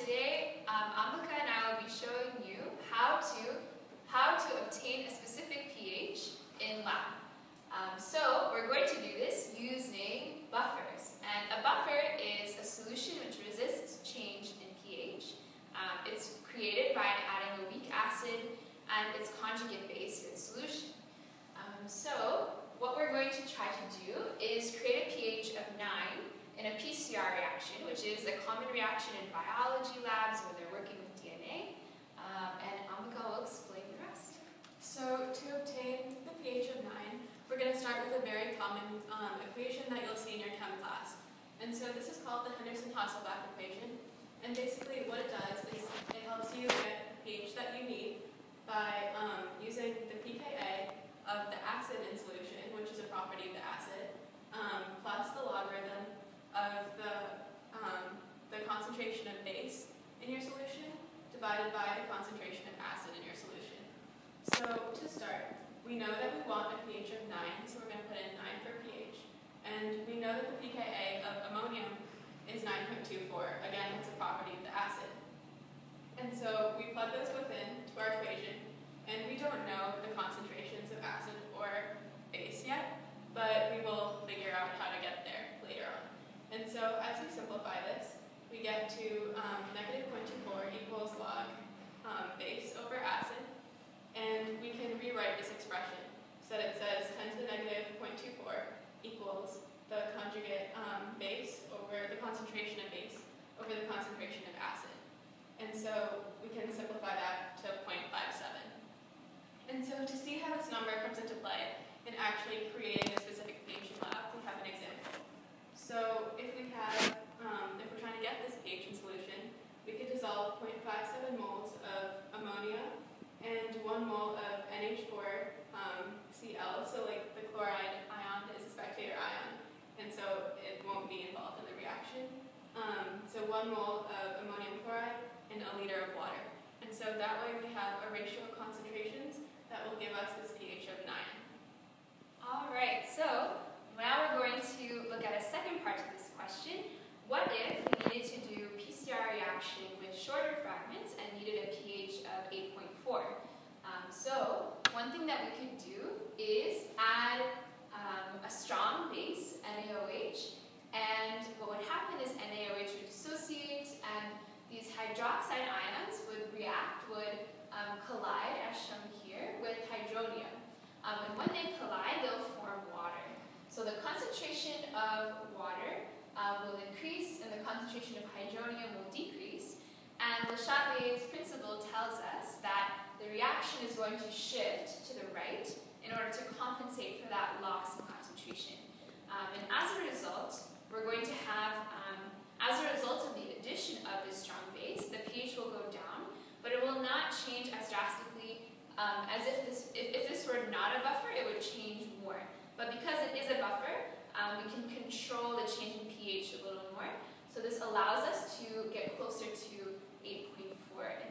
today um, Amika and I will be showing you how to, how to obtain a specific pH in lab. Um, so we're going to do this using buffers. And a buffer is a solution which resists change in pH. Um, it's created by adding a weak acid and its conjugate base in solution. Um, so what we're going to try to do is create a pH of 9 in a PCR reaction, which a common reaction in biology labs where they're working with DNA. Um, and Amika will explain the rest. So to obtain the pH of 9, we're going to start with a very common um, equation that you'll see in your chem class. And so this is called the Henderson-Hasselbalch equation. And basically what it does is it helps you get the pH that you need by um, using the pKa of the acid in solution, which is a property of the acid, um, plus the logarithm of the, um, the concentration of base in your solution divided by the concentration of acid in your solution. So to start, we know that we want a pH of 9, so we're going to put in 9 for pH. And we know that the pKa of ammonium is 9.24. Again, it's a property of the acid. And so we plug those both in to our equation, and we don't know the concentrations of acid or base yet, but we will figure out how to get there later on. And so as we simplify this, we get to um, negative 0.24 equals log um, base over acid. And we can rewrite this expression so that it says 10 to the negative 0.24 equals the conjugate um, base over the concentration of base over the concentration of acid. And so we can simplify that to 0.57. And so to see how this number comes into play in actually creating a specific pH lab, we have an example. So if we have, um, if we're trying to get this pH in solution, we could dissolve 0.57 moles of ammonia and 1 mole of NH4 um, Cl, so like the chloride ion is a spectator ion, and so it won't be involved in the reaction. Um, so 1 mole of ammonium chloride and a liter of water. And so that way we have a ratio of concentrations that will give us this pH of 9. All right, so now we're going to look at a second part to this question. What if we needed to do PCR reaction with shorter fragments and needed a pH of 8.4? Um, so one thing that we could do is add um, a strong base, NaOH, and what would happen is NaOH would dissociate and these hydroxide ions would react, would um, collide as shown here with hydronium. Um, and when they collide, they'll form water. So the concentration of water uh, will increase and the concentration of hydronium will decrease. And Le Chatelier's principle tells us action is going to shift to the right in order to compensate for that loss in concentration. Um, and as a result, we're going to have, um, as a result of the addition of this strong base, the pH will go down, but it will not change as drastically um, as if this, if, if, this were not a buffer, it would change more. But because it is a buffer, um, we can control the change in pH a little more. So this allows us to get closer to 8.4